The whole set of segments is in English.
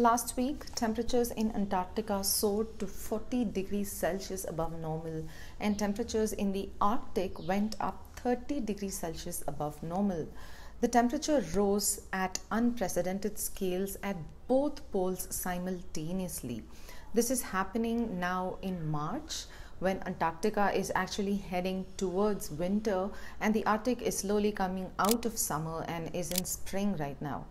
Last week, temperatures in Antarctica soared to 40 degrees Celsius above normal, and temperatures in the Arctic went up 30 degrees Celsius above normal. The temperature rose at unprecedented scales at both poles simultaneously. This is happening now in March when Antarctica is actually heading towards winter and the Arctic is slowly coming out of summer and is in spring right now.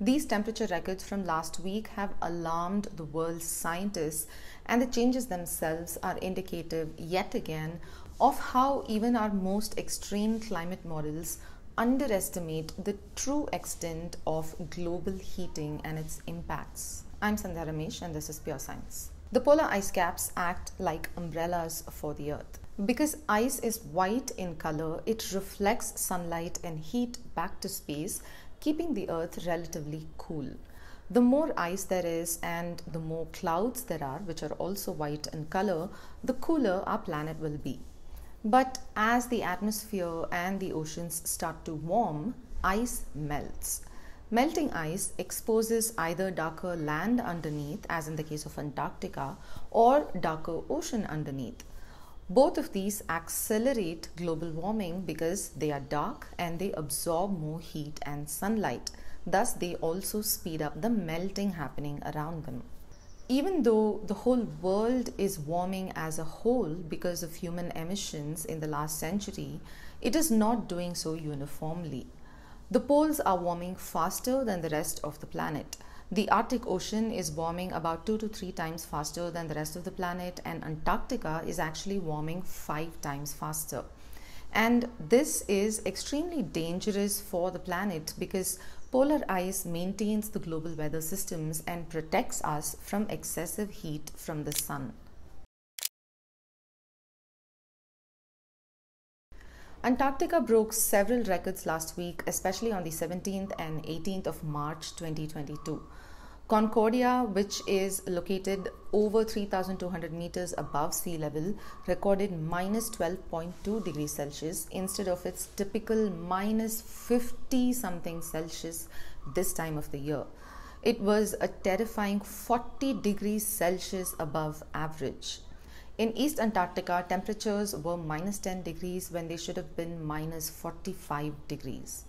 These temperature records from last week have alarmed the world's scientists, and the changes themselves are indicative yet again of how even our most extreme climate models underestimate the true extent of global heating and its impacts. I'm Sandhya Ramesh, and this is Pure Science. The polar ice caps act like umbrellas for the Earth. Because ice is white in color, it reflects sunlight and heat back to space keeping the earth relatively cool. The more ice there is and the more clouds there are, which are also white in color, the cooler our planet will be. But as the atmosphere and the oceans start to warm, ice melts. Melting ice exposes either darker land underneath, as in the case of Antarctica, or darker ocean underneath. Both of these accelerate global warming because they are dark and they absorb more heat and sunlight. Thus, they also speed up the melting happening around them. Even though the whole world is warming as a whole because of human emissions in the last century, it is not doing so uniformly. The poles are warming faster than the rest of the planet. The Arctic Ocean is warming about two to three times faster than the rest of the planet, and Antarctica is actually warming five times faster. And this is extremely dangerous for the planet because polar ice maintains the global weather systems and protects us from excessive heat from the sun. Antarctica broke several records last week, especially on the 17th and 18th of March 2022. Concordia, which is located over 3,200 meters above sea level, recorded minus 12.2 degrees Celsius instead of its typical minus 50 something Celsius this time of the year. It was a terrifying 40 degrees Celsius above average. In East Antarctica, temperatures were minus 10 degrees when they should have been minus 45 degrees.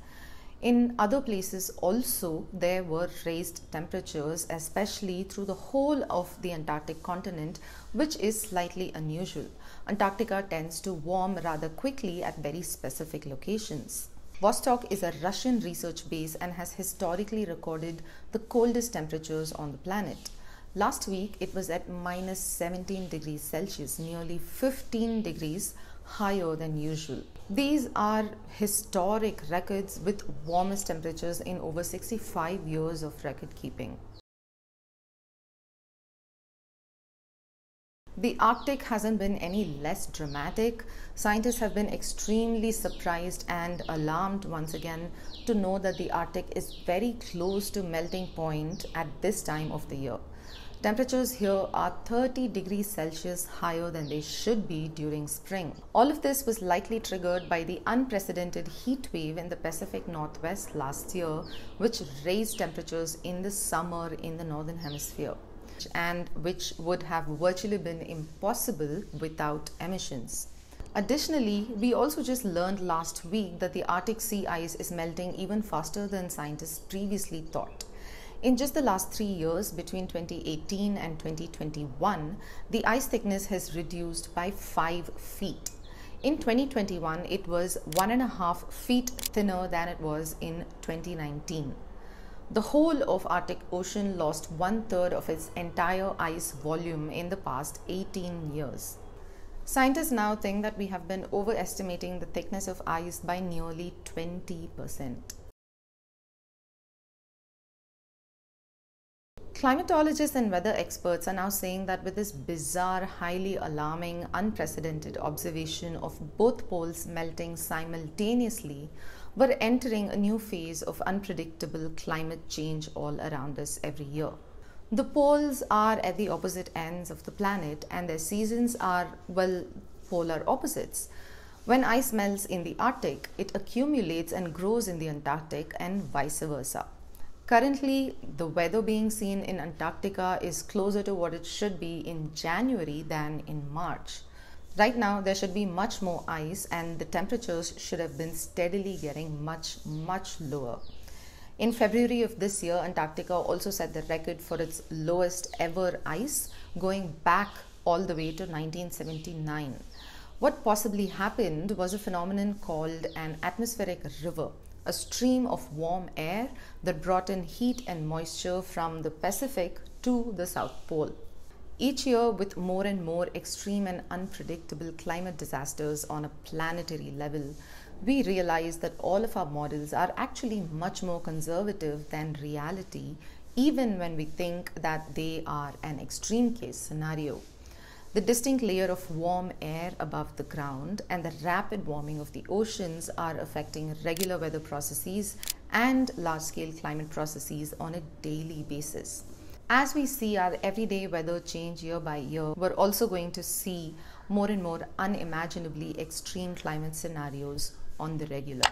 In other places also there were raised temperatures especially through the whole of the Antarctic continent which is slightly unusual. Antarctica tends to warm rather quickly at very specific locations. Vostok is a Russian research base and has historically recorded the coldest temperatures on the planet. Last week it was at minus 17 degrees Celsius, nearly 15 degrees higher than usual. These are historic records with warmest temperatures in over 65 years of record keeping. The Arctic hasn't been any less dramatic. Scientists have been extremely surprised and alarmed once again to know that the Arctic is very close to melting point at this time of the year. Temperatures here are 30 degrees Celsius higher than they should be during spring. All of this was likely triggered by the unprecedented heat wave in the Pacific Northwest last year, which raised temperatures in the summer in the Northern Hemisphere and which would have virtually been impossible without emissions. Additionally, we also just learned last week that the Arctic sea ice is melting even faster than scientists previously thought. In just the last three years, between 2018 and 2021, the ice thickness has reduced by five feet. In 2021, it was one and a half feet thinner than it was in 2019. The whole of Arctic Ocean lost one third of its entire ice volume in the past 18 years. Scientists now think that we have been overestimating the thickness of ice by nearly 20 percent. Climatologists and weather experts are now saying that with this bizarre, highly alarming, unprecedented observation of both poles melting simultaneously, we're entering a new phase of unpredictable climate change all around us every year. The poles are at the opposite ends of the planet and their seasons are, well, polar opposites. When ice melts in the Arctic, it accumulates and grows in the Antarctic and vice versa. Currently, the weather being seen in Antarctica is closer to what it should be in January than in March. Right now, there should be much more ice, and the temperatures should have been steadily getting much, much lower. In February of this year, Antarctica also set the record for its lowest ever ice, going back all the way to 1979. What possibly happened was a phenomenon called an atmospheric river, a stream of warm air that brought in heat and moisture from the Pacific to the South Pole. Each year, with more and more extreme and unpredictable climate disasters on a planetary level, we realize that all of our models are actually much more conservative than reality, even when we think that they are an extreme case scenario. The distinct layer of warm air above the ground and the rapid warming of the oceans are affecting regular weather processes and large scale climate processes on a daily basis. As we see our everyday weather change year by year, we're also going to see more and more unimaginably extreme climate scenarios on the regular.